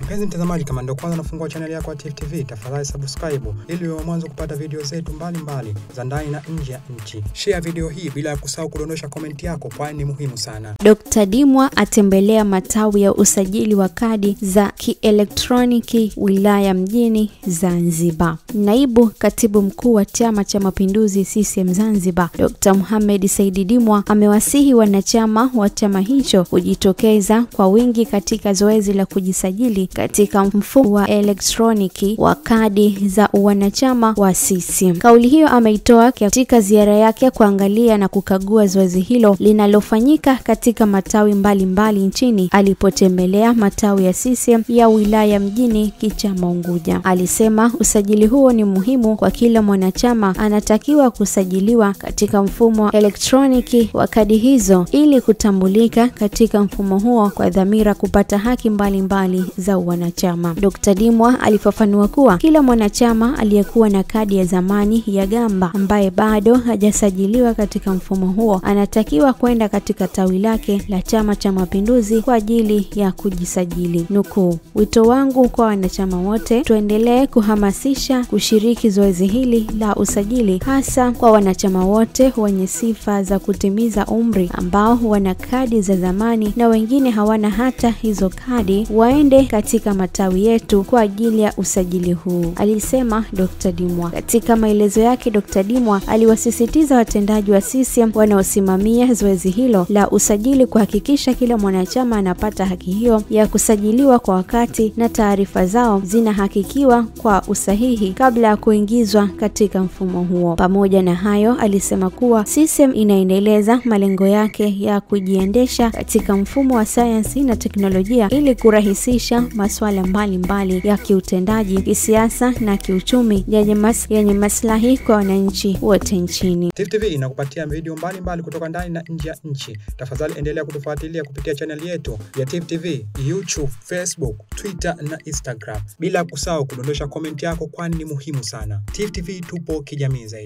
Mpenzi mtazamaji, kama ndio kwanza nafungua chaneli yako ya Tifu TV, tafadhali subscribe ili uwe mwanzo kupata video zetu mbalimbali za ndani na nje ya nchi. Share video hii bila ya kusahau kudondosha komenti yako, kwani ni muhimu sana. Dkt. Dimwa atembelea matawi ya usajili wa kadi za kielektroniki wilaya mjini Zanzibar. Naibu Katibu Mkuu wa Chama cha Mapinduzi CCM Zanzibar, Dkt. Mohamed Saidi Dimwa amewasihi wanachama wa chama hicho kujitokeza kwa wingi katika zoezi la kujisajili katika mfumo wa elektroniki wa kadi za wanachama wa CCM. Kauli hiyo ameitoa katika ziara yake kuangalia na kukagua zoezi hilo linalofanyika katika matawi mbalimbali mbali nchini alipotembelea matawi ya CCM ya wilaya mjini Kichama Unguja. Alisema usajili huo ni muhimu kwa kila mwanachama, anatakiwa kusajiliwa katika mfumo wa elektroniki wa kadi hizo ili kutambulika katika mfumo huo kwa dhamira kupata haki mbalimbali mbali za wanachama. Dr. Dimwa alifafanua kuwa kila mwanachama aliyekuwa na kadi ya zamani ya Gamba ambaye bado hajasajiliwa katika mfumo huo anatakiwa kwenda katika tawi lake la Chama cha Mapinduzi kwa ajili ya kujisajili. Nukuu, wito wangu kwa wanachama wote, tuendelee kuhamasisha kushiriki zoezi hili la usajili, hasa kwa wanachama wote wenye sifa za kutimiza umri ambao wana kadi za zamani na wengine hawana hata hizo kadi, waende katika matawi yetu kwa ajili ya usajili huu, alisema Dr. Dimwa. Katika maelezo yake, Dr. Dimwa aliwasisitiza watendaji wa CCM wanaosimamia zoezi hilo la usajili kuhakikisha kila mwanachama anapata haki hiyo ya kusajiliwa kwa wakati na taarifa zao zinahakikiwa kwa usahihi kabla ya kuingizwa katika mfumo huo. Pamoja na hayo, alisema kuwa CCM inaendeleza malengo yake ya kujiendesha katika mfumo wa sayansi na teknolojia ili kurahisisha masuala mbalimbali ya kiutendaji, kisiasa na kiuchumi yenye mas, yenye maslahi kwa wananchi wote nchini. Tifu TV inakupatia video mbalimbali kutoka ndani na nje ya nchi. Tafadhali endelea kutufuatilia kupitia chaneli yetu ya Tifu TV, YouTube, Facebook, Twitter na Instagram, bila kusahau kudondosha komenti yako, kwani ni muhimu sana. Tifu TV tupo kijamii zaidi.